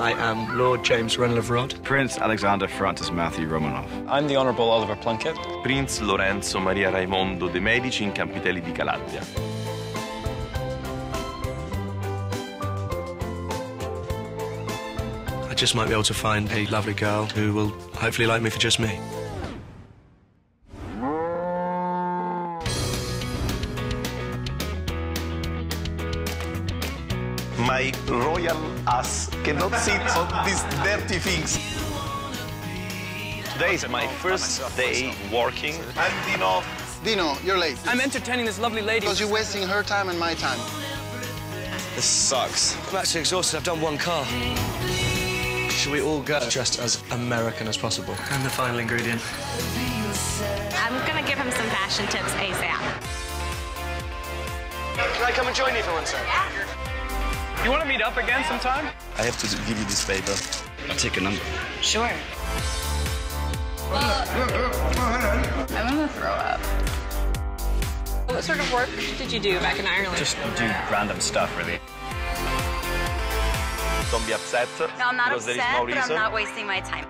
I am Lord James Ranelagh Prince Alexander Francis Matthew Romanov. I'm the Honourable Oliver Plunkett. Prince Lorenzo Maria Raimondo de' Medici in Campitelli di Calabria. I just might be able to find a lovely girl who will hopefully like me for just me. My royal ass cannot sit on these dirty things. Today is my first day working. I'm Dino. Dino, you're late. I'm entertaining this lovely lady. Because you're wasting her time and my time. This sucks. I'm actually exhausted. I've done one car. Should we all go dressed as American as possible? And the final ingredient. I'm gonna give him some fashion tips ASAP. Can I come and join you for one second? You want to meet up again sometime? I have to give you this favor. I'll take a number. Sure. I'm gonna throw up. What sort of work did you do back in Ireland? Just do random stuff, really. Don't be upset. no, I'm not upset, no but. I'm not wasting my time.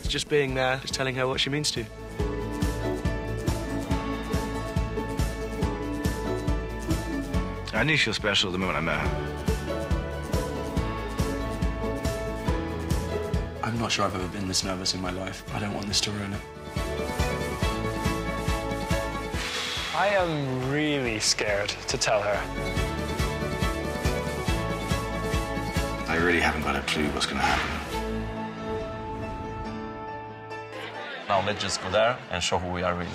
It's just being there, just telling her what she means to. I knew she was special the moment I met her. I'm not sure I've ever been this nervous in my life. I don't want this to ruin it. I am really scared to tell her. I really haven't got a clue what's going to happen. Now let's just go there and show who we are really.